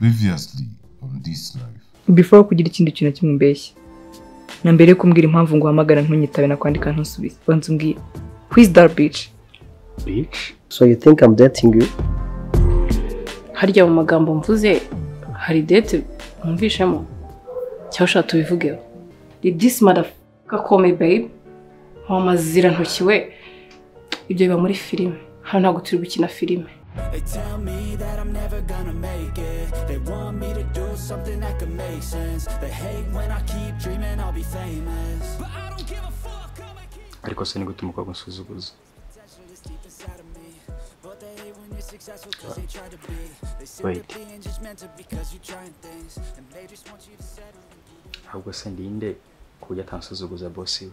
Previously on this life. before kugira ikindi kintu kimwe umbeshya na mbere yo kumbwira impamvu ngo uhamagara ntunyitabe nakwandika ntusubize. Banza umbwire who is that bitch? Bitch. So you think I'm dating you? harya mu magambo mvuze hari date mwumvishemo? Cyangwa ushaka tubivugeho? Did this motherfucker call me babe? Wamazira ntoki we? Ibyo biba muri filime hano ntabwo turi gukina filime They tell me that I'm never gonna make it. They want me to do something that could make sense. They hate when I keep dreaming I'll be famous. But I don't give a fuck. I'ma keep ariko se ni gute umukobwa unsuzuguza potential that's deep inside of me. But they hate when you're successful cause they try to be. They say Wait. they're being judgmental because you're trying things. And they just want you to settle and do ahubwo se ndinde ku buryo atansuzuguza bosi we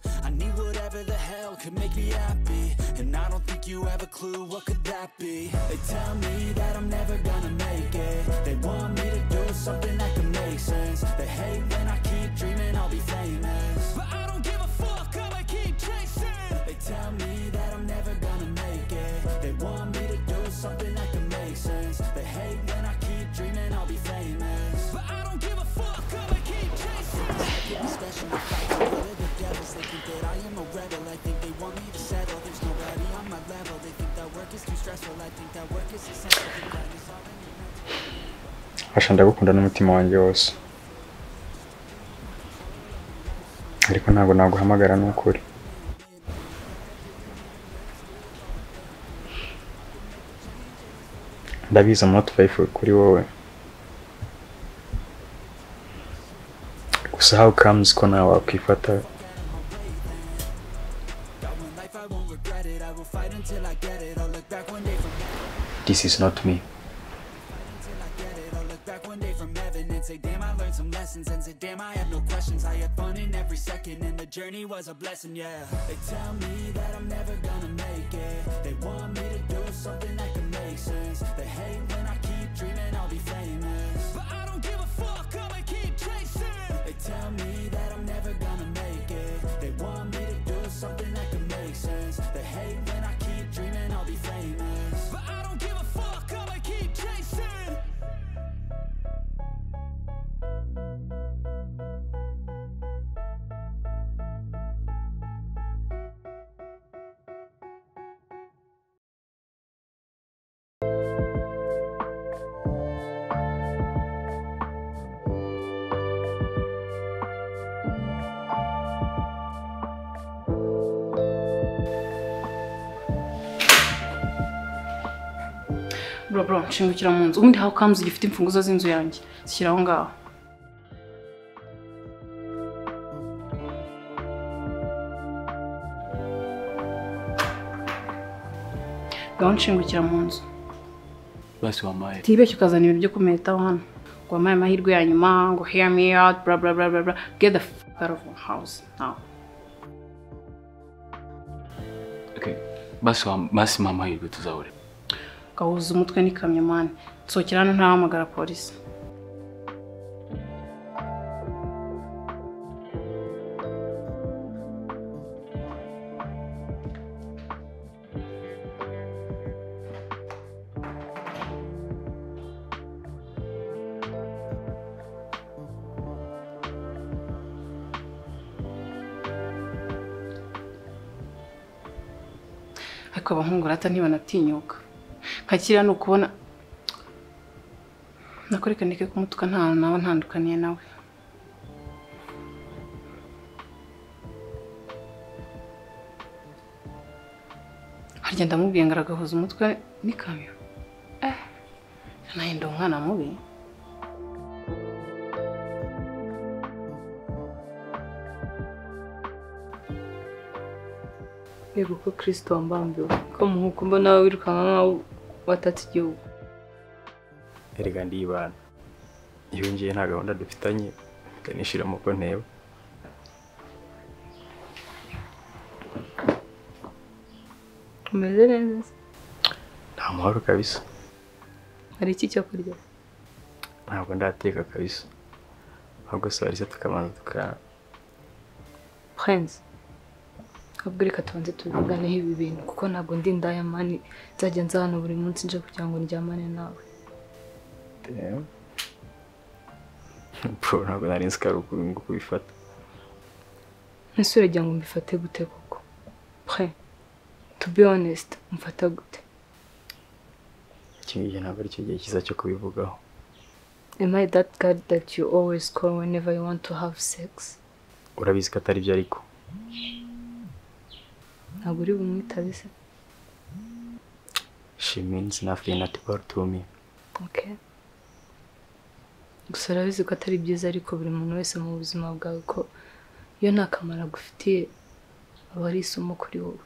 I need whatever the hell could make me happy, and I don't think you have a clue what could that be. They tell me that I'm never gonna make it. They want me to do something that could make sense. They hate when I keep dreaming I'll be famous, but I don't give a fuck. I'ma keep chasing. They tell me that I'm never gonna make it. They want me to do something that could make sense. They hate when I keep dreaming I'll be famous, that I am a rebel. I think they want me to settle. There's nobody on my level. They think that work is too stressful. I think that work is essential. Ariko ntabwo naguhamagara ni ukuri ndabizi not faithful kuri wowe gusa how comes ko nawe wakwifata every second, and the journey was a blessing, yeah. They tell me that I'm never gonna make bro bro nshingukira mu nzu. Ubundi how comes gifite imfunguzo z'inzu yanjye? Zishyira aho ngaho. Ngaho nshingukira mu nzu. Basi wampaye. Tibeshye ukazana ibintu byo kumetaho hano. Ngo wampaye amahirwe ya nyuma ngo hear me out bla bla bla bla get the fuck out of my house now. Okay. basi basi mpa amahirwe tuzahurira gahuza umutwe n'ikamyo mani nsohokera hano ntahamagara polisi. Ariko abahungu rata ntibanatinyuka nka kiriya ni ukubona. Nakoreka ndeke kumutuka nta hantu naba ntandukaniye nawe. Harya ndamubwiye ngo aragahuza umutwe n'ikamyo eh nawe ndi umwana mubi. Yego ko kirisito wambambiwe. Ko muhuko mbona wirukanka nkaho watatse igihugu erega ndibana iyo ngiye nta gahunda dufitanye nganishyira mu bwo nteba. Umeze neza nta muhoro kabisa. Hari iki cyo kurya? Ntabwo ndateka kabisa. Ahubwo se barisa tukabanza tuka prince ahubwo reka tubanze tubivuganeho ibi bintu kuko ntabwo ndi indaya mani nzajya nza hano buri munsi nje kugira ngo ndyamane nawe. Ntabwo nari nzi ko ari uku nguku bifata ese uragira ngo mbifate gute koko? Pre to be honest mfata gute? Iki ngiki ntabwo ari cyo gihe cyiza cyo kubivugaho. Am I that guy that you always call whenever you want to have sex? Urabizi ko atari byo ariko. Ntabwo uri bumwitabe se she means nothing at all to me okay gusa urabizi ko atari byiza ariko buri muntu wese mu buzima bwawe ko iyo nta kamaro agufitiye aba ari isomo kuri wowe.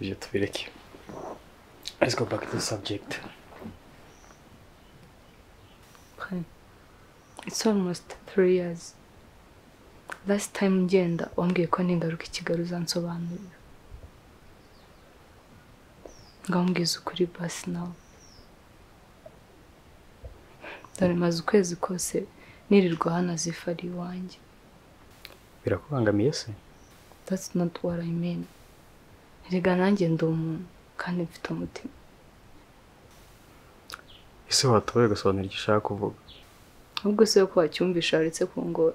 Ibyo tubireke. Let's go back to the subject. It's almost three years. Last time ngenda wambwiye ko ningaruka i kigali uzansobanurira. Ngaho mbwiza ukuri basi nawe. Dore maze ukwezi kose nirirwa hano azifari iwanjye. Birakubangamiye se? That's not what I mean. Erega nanjye ndi umuntu kandi mfite umutima. Ese watubaye ugasobanura icyo ushaka kuvuga? Ahubwo se ko wacyumvisha waretse kungora.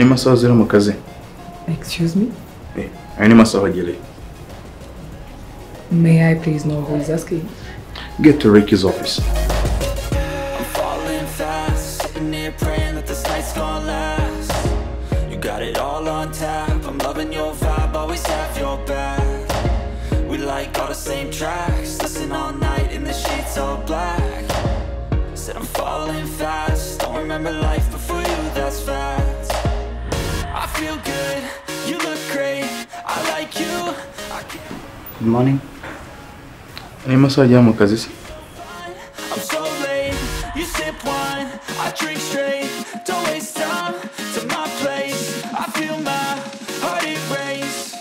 aya ni masaha ziri mu kazi excuse me Eh, aya ni masaha agereye may I please know who is asking get to Ricky's office I'm falling fast, sitting here praying that this night's gonna last. You got it all on tap, I'm loving your vibe, always have your back. We like all the same tracks, listen all night in the sheets all black. Said I'm falling fast, don't remember life before you, that's fact. I feel good, you look great, I like you. I can't Good morning. aya ni masaha ajya mu kazi se I'm so late, you sip wine, I drink straight. Don't waste time to my place. I feel my heart erase.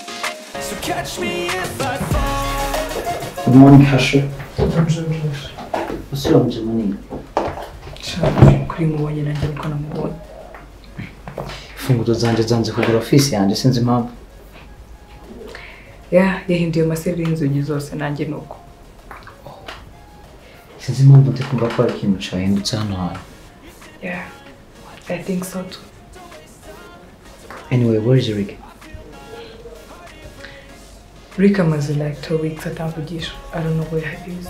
So catch me if I fall. Good morning, Hasha. What's wrong, Jamani? kuri mubonye nanjye niko namubonye Imfunguzo zanjye zanze kugura ofisi yanjye sinzi impamvu. ya yahinduye amaseri y'inzugi zose nanjye ni uko Sinzi impamvu ndi kumva ko hari ikintu cyahindutse hano hantu. I think so too Anyway, where is Rick? Rick amaze like two weeks atamvugisha I don't know where he is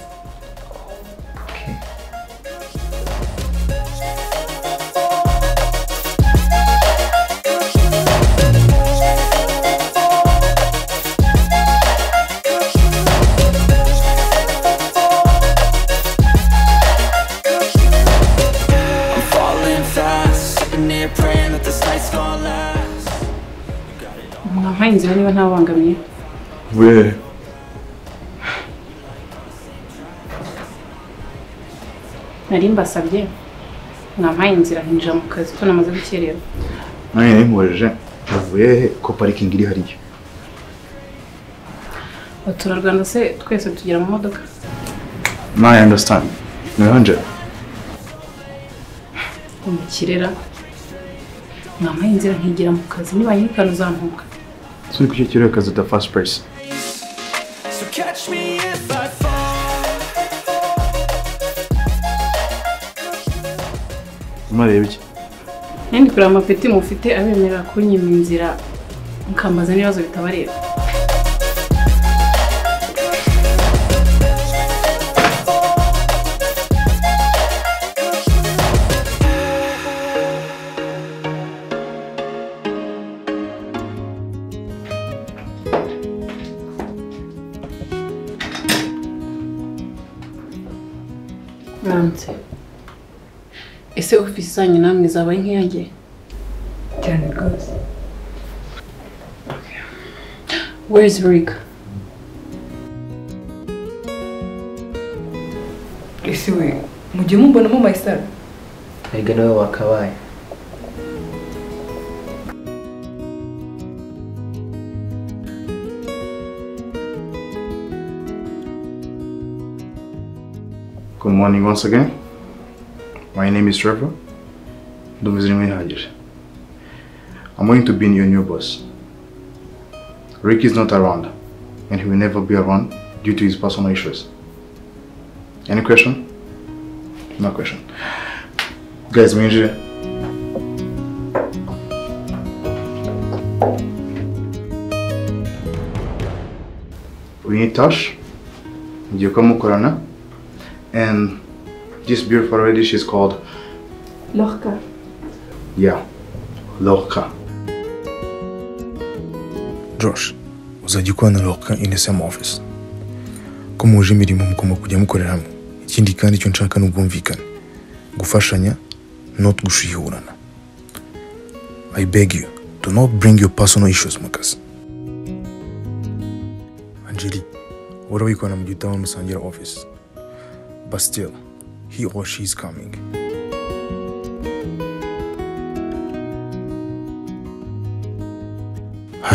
inzira niba ntabangamiye we nari mbasabye mwampaye inzira hinjira mu kazi. Ko namaze gukererwa nanjye nabimubajije avuye he ko parikingi iri hariya? Abaturarwanda se twese tugera mu modoka? Now I understand. Niwe njye umukirera mwampaye inzira nkigira mu kazi. Niba nyirikana uzampuka turi ku cyo kirere kazi da fast price So catch me if I fall. Murareba iki Nindi kureba amapeti mufite abemerera kunyima inzira mukambaza n'ibibazo bitabareba. Zanyu namwe zabaye nk'iyanjye? cyane rwose Where is Rick? ese we mujye mubonamo mayisara erega nawe wakabaye Good morning once again. My name is Trevor. Ndumva izina ihagije. I'm going to be your new boss. Rick is not around, and he will never be around due to his personal issues. Any question? No question. Guys, mwinjire. We need Tash. Mugiye kuba. And this beautiful lady, she's called Lorca. Yeah, Lorca. Josh kwa na Lorca in the same office. Ko muje imirimo mugomba kujya mukorera hamwe ikindi kandi icyo nshaka ni ubwumvikane gufashanya not gushihurana. I beg you do not bring your personal issues mu kazi Angeli uhora wikorana mu in musangira office. But still he or she is coming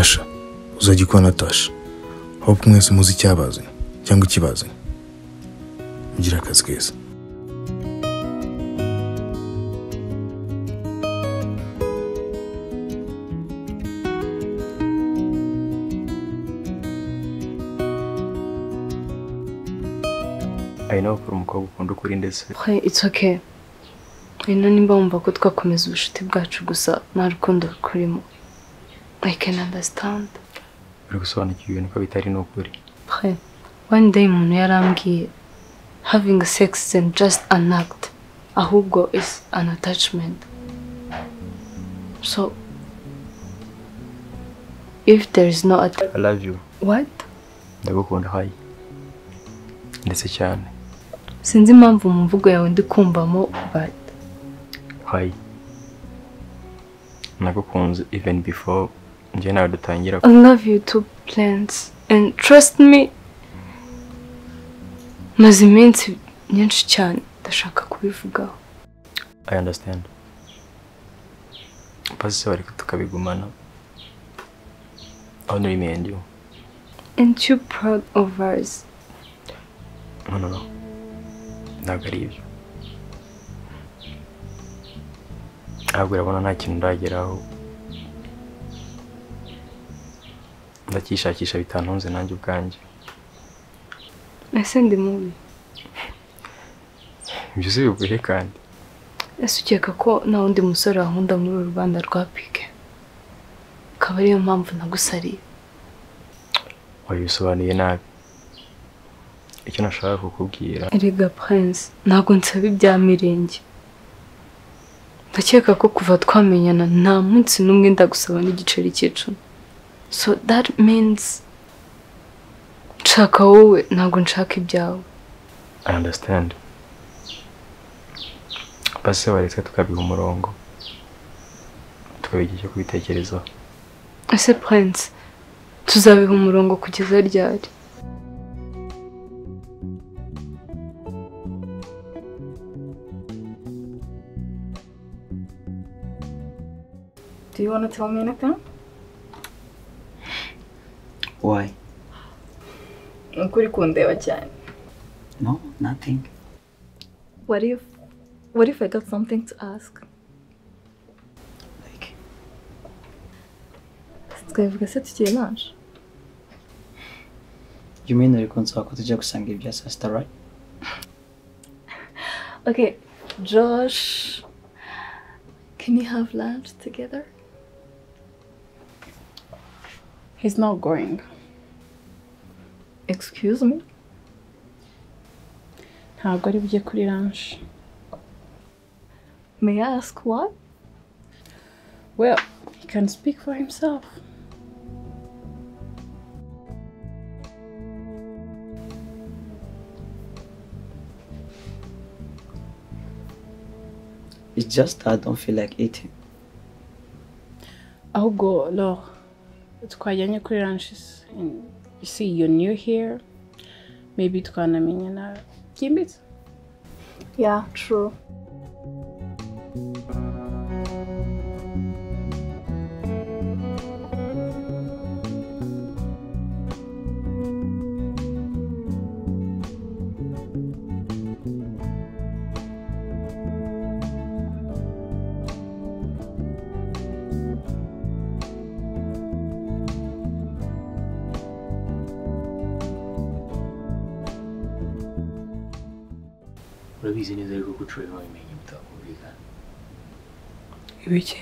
Hasha uzajya ukora na Tasha hope mwese muzi icyabazanye cyangwa ikibazanye mugire akazi keza I know ko uri umukobwa ukunda ukuri ndetse it's okay. Ino nimba wumva ko twakomeza ubucuti bwacu gusa nta rukundo rukurimo. I can understand. uri gusobanukirwa ibintu ko bitari n'ukuri Hey, one day umuntu yarambwiye having sex isn't just an act, ahubwo is an attachment. So, if there is no I love you what? ndagukunda hayi ndetse cyane Sinzi impamvu mu mvugo yawe ndi kumvamo but hayi nagukunze even before njye nawe dutangira I love you too, plans. And trust me, maze iminsi myinshi cyane ndashaka kubivugaho. I understand basi bareka tukabigumana only me and you And you proud of us. no no no ntabwo ari ibyo ntabwo urabona nta kintu ndageraho ndacyishakisha bitantunze nanjye ubwanjye Ese ndi mubi. ibyo bivuye kandi Ese ukeka ko nta wundi musore wankunda muri uru rwanda rwa pike? Akaba ariyo mpamvu nagusariye. wabisobanuye nabi icyo nashaka kukubwira Erega Prince, ntabwo nsaba ibya mirenge. Ndakeka ko kuva twamenyana nta munsi n'umwe ndagusaba n'igiceri cy'icumi. So that means nshaka wowe ntabwo nshaka ibyawe. I understand basi waretse tukabiha umurongo tukabigira icyo kubitekerezaho Ese Prince, tuzabiha umurongo kugeza ryari? Do you want to tell me anything? Why Ukuri kundeba cyane. no nothing What if, what if I got something to ask? like Twabivuga se tugiye lunch? you mean uri kunsaba ko tujya gusanga ibya saa right Okay, Josh, can you have lunch together? He's not going. Excuse me? Ntabwo ari bujye kuri lunch. May I ask what? Well, he can speak for himself. It's just that I don't feel like eating. ahubwo Laure twajyanye kuri ranches and you see you're new here. Maybe twanamenyana byimbitse Yeah, true. Trevor wabimenye bitakumvikana ibiki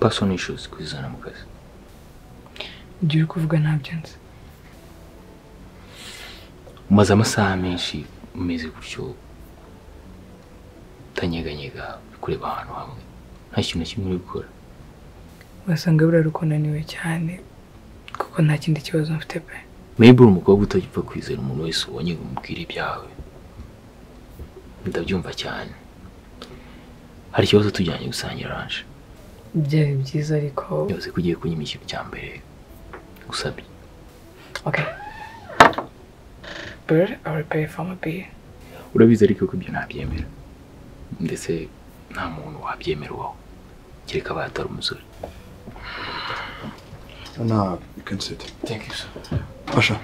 personal issues kuzana mu kazi ibyo uri kuvuga ntabyo nzi umaze amasaha menshi umeze gutyo utanyeganyega uri kureba ahantu hamwe nta kintu na kimwe uri gukora wasanga buriya uko unaniwe cyane kuko nta kindi kibazo mfite pe maybe uri umukobwa utajya upfa kwizera umuntu wese ubonye ngo umubwire ibyawe ndabyumva cyane. Hari ikibazo tujyanye gusangira ranje? Byari byiza ariko yose ko ugiye kunyima ikintu cya mbere. Usabye okay. But I will pay for my bill urabizi ariko ko ibyo ntabyemera ndetse nta muntu wabyemera ubaho kereka abaye atari umusore. Now you can sit. Thank you, sir. Pasha,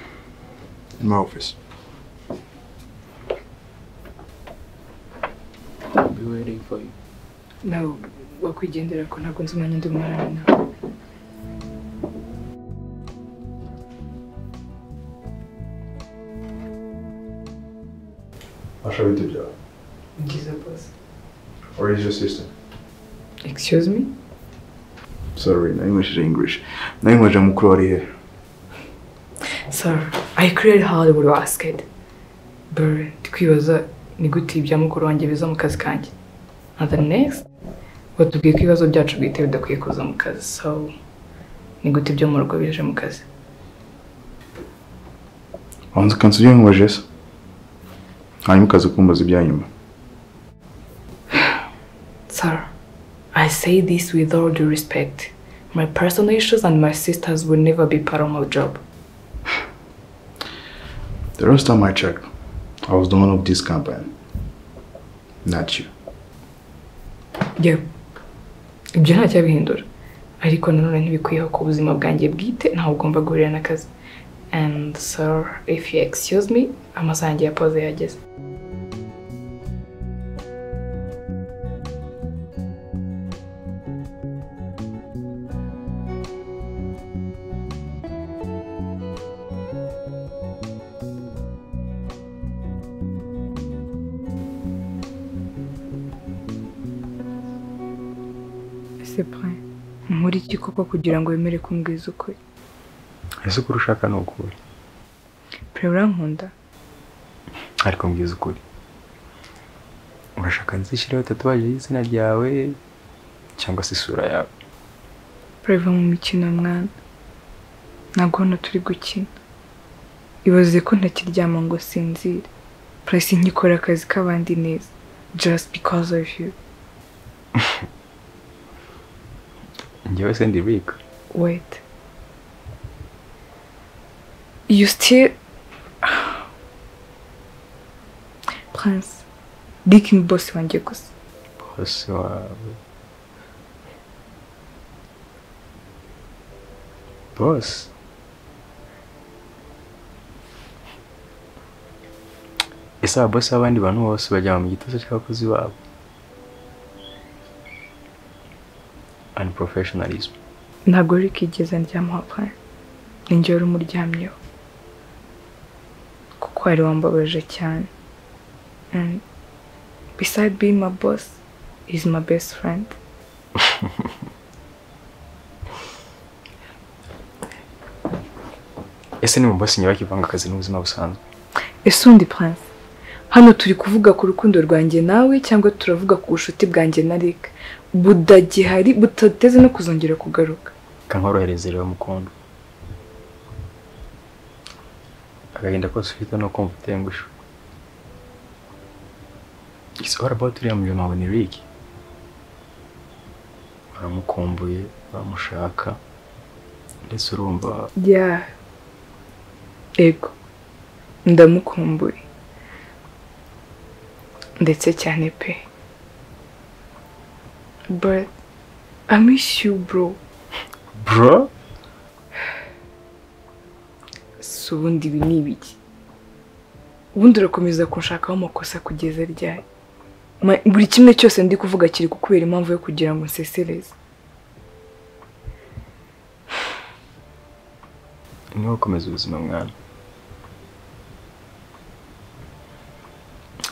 in my office. Be waiting for you. nawe wakwigendera ko ntabwo nzi umwanya ndi bumarane nawe Pasha, with the job. byiza bose Or is your sister? excuse me Sorry, na English is English. Na English I'm mukuru here. sir I clearly hard would ask it but twibaza ni gute ibya mukuru wanjye biza mu kazi kanjye and the next batubwiye ko ibibazo byacu bwite bidakwiye kuza mu kazi so ni gute ibyo mu rugo bije mu kazi Wanza ukansugira ngo se? Hanyuma ukaza kumbaza ibya nyuma. Sir, I say this with all due respect. My personal issues and my sister's will never be part of my job. The rest of my checked, I was the one of this company. Not you. Yep. Ibyo nta cyabihindura. Ariko nanone ntibikwiyeho ku buzima bwanjye bwite ntawe ugomba guhurira n'akazi. And sir, if you excuse me, amasaha yanjye ya pause yageze. Koko kugira ngo wemere kumbwiza ukuri? ese ukuri ushaka ni ukuri Pe urankunda? ariko mbwiza ukuri urashaka nzishyireho tatuwaje y'izina ryawe cyangwa se isura yawe Preva mu mikino mwana. Ntabwo hano turi gukina. Ibaze ko ntakiryama ngo sinzire. Price nkikora akazi k'abandi neza. Just because of you. njyewe se ndi Rick Wait. You still... Prince. Dick ni boss wanjye gusa. bose wawe bose ese aba bose b'abandi bantu bose bajya mu gituza cy'abakozi babo and professionalism Ntabwo yigeze ndyamaho Prince. Ni njye wari umuryamyeho. Kuko wari wambabaje cyane. Beside being my boss, he's my best friend. ese ni mu bosi nyabaki ivanga akazi n'ubuzima busanzwe Ese undi Prince, hano turi kuvuga ku rukundo rwanjye nawe cyangwa turavuga ku bucuti bwanjye na Rick budagihari butateze no kuzongera kugaruka. kankorohereza rero mukondo agahinda kose ufite no kumva utengushwe It's all about uriya mujama wawe ni Rick. Uramukumbuye, uramushaka. Ndetse urumva ya ego ndamukumbuye ndetse cyane pe. But I miss you bro. Bro? Si ubundi ibi ni ibiki? Ubundi urakomeza kunshakaho amakosa kugeza ryari? Buri kimwe cyose ndi kuvuga kiri kukubera impamvu yo kugira ngo nsesereze. Niwe ukomeza ubuzima mwana.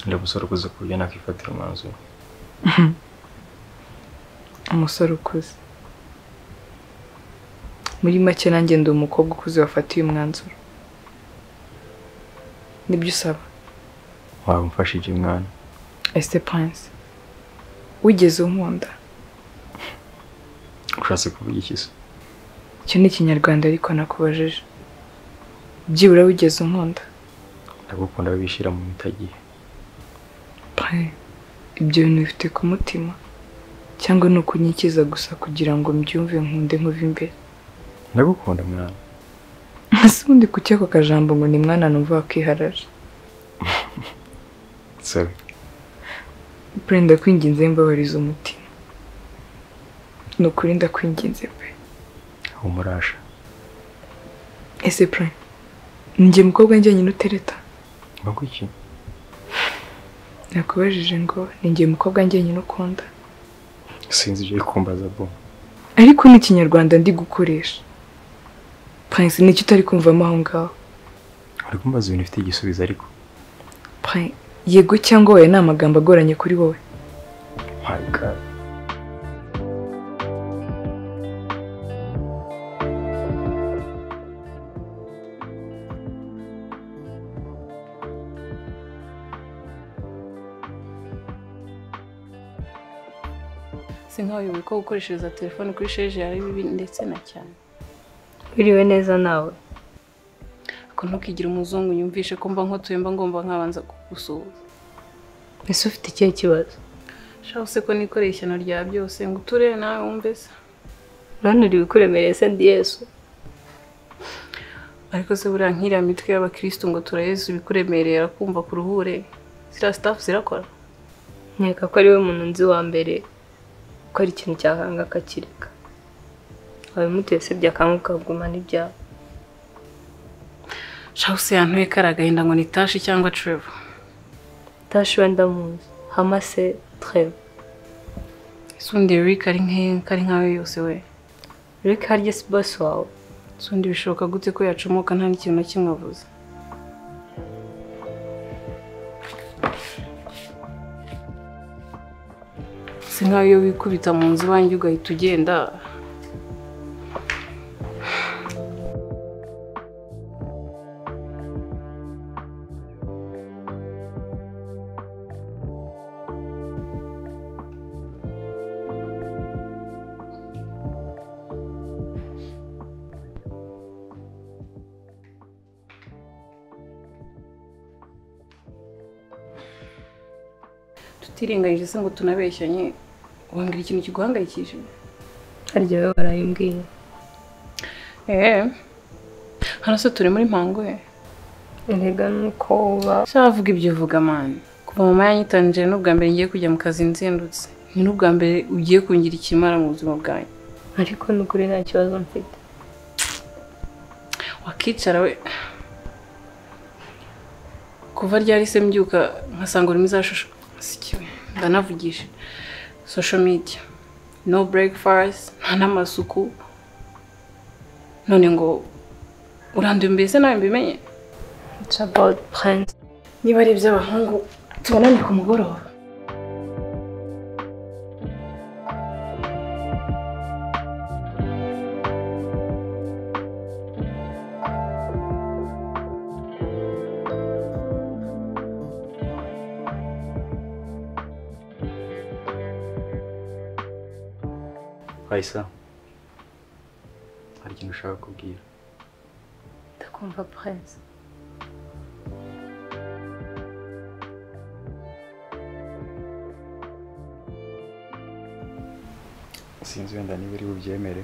Ndagusaba kuza ku buryo nakwifatira umwanzuro. umusore ukuze muri make nanjye ndi umukobwa ukuze wafatiye umwanzuro ni byo usaba Waba umfashije mwana. ese prince wigeze unkunda Ushatse kuvuga iki se? icyo ni ikinyarwanda ariko nakubajije byibura wigeze unkunda Ndagukunda wibishyira mu mitagihe. Prince, ibyo bintu bifite ku mutima cyangwa ni ukunyikiza gusa kugira ngo mbyumve nkunde nkuve imbere Ndagukunda mwana. ese ubundi kuki ako kajambo ngo ni mwana numva wakiharaje Sorry. Prince ndakwinginze mbabariza umutima ni ukuri ndakwinginze pe Umurasha. ese Prince ni njye mukobwa njyenyine utereta iki? Nakubajije ngo ni njye mukobwa njyenyine ukunda Sinzi ibyo uri kumbaza bo. ariko ni ikinyarwanda ndi gukoresha Prince ni cyo utari kumvamo aho ngaho Uri kumbaza ibintu bifite igisubizo ariko. Prince yego cyangwa oya ni amagambo agoranye kuri wowe My God. Si nk'abayoboye ko gukoreshereza telefone kuri sheje ari bibi ndetse na cyane. Wiriwe neza nawe. Ariko ntukigire umuzungu yumvishe ko mba nkotuye mba ngomba nkabanza kugusuhuza. Ese ufite ikihe kibazo? Shaho se ko nikoreye ishyano rya byose ngo uture nawe wumve se. Uri bikuremereye se ndi yesu. Ariko se buriya nk'iriya mitwe y'abakirisitu ngo turayezu ibikuremereye arakumva ku ruhure. Ziriya sitafu zirakora. Nkeka ko ari we muntu nzi wa mbere. Ko ari ikintu cyakanga akakireka wabimuteye se byakanga ukagumana ibyawe shaho se yantuye kari agahinda ngo ni tashi cyangwa trevo tashi we ndamuzi. Hama se treve ese ubundi Eric ari nkawe yose we? Rick harya si bosi wawe. Ese bishoboka gute ko yacomoka nta n'ikintu na kimwe avuze? Si nkaho iyo wikubita mu nzu iwanjye ugahita ugenda. Tutirengagije se ngo tunabeshyanye wambwira ikintu kiguhangayikishije harya wowe warayimbwiye eee hano se turi muri mpango ye erega nuko uba. Shavuga ibyo uvuga mani kuva mama yanyitanije n'ubwa mbere ngiye kujya mu kazi nzindutse. Ni n'ubwa mbere ugiye kungira ikimara mu buzima bwanjye. Ariko ni ukuri nta kibazo mfite. Wakicara we. Kuva ryari se mbyuka nkasanga urimo izashusho sikiwe ndanavugisha. Social media. No breakfast nta n'amasuku none ngo uranduye mbese nawe mbimenye it's about prince niba ari iby'abahungu tubonane ku mugoroba. Kaysa. hari ikintu ushaka kubwira ndakumva prince sinzi wenda niba uri bubyemere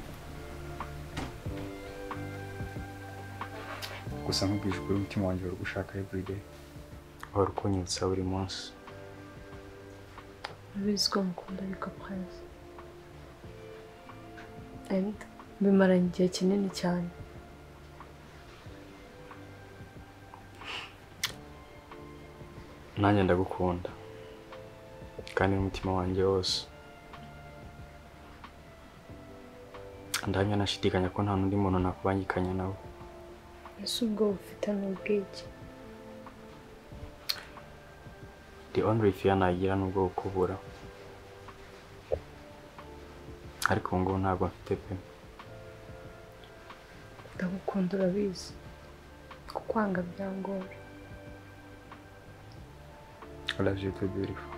gusa nkubwije ukuri umutima wanjye wari ugushaka everyday wari ukunyutsa buri munsi urabizi ko mukunda ariko prince bimaranye igihe kinini cyane nanjye ndagukunda. Kandi n'umutima wanjye wose. Ndahamya nashidikanya ko nta n'undi muntu nakubangikanya nawe. Ese ubwo ufite n'ubwiki the only fear nagira ni ubwo gukubura ariko ubu ngubu ntabwo mfite pe. Ndagukunda urabizi. Kukwanga byangora you too beautiful.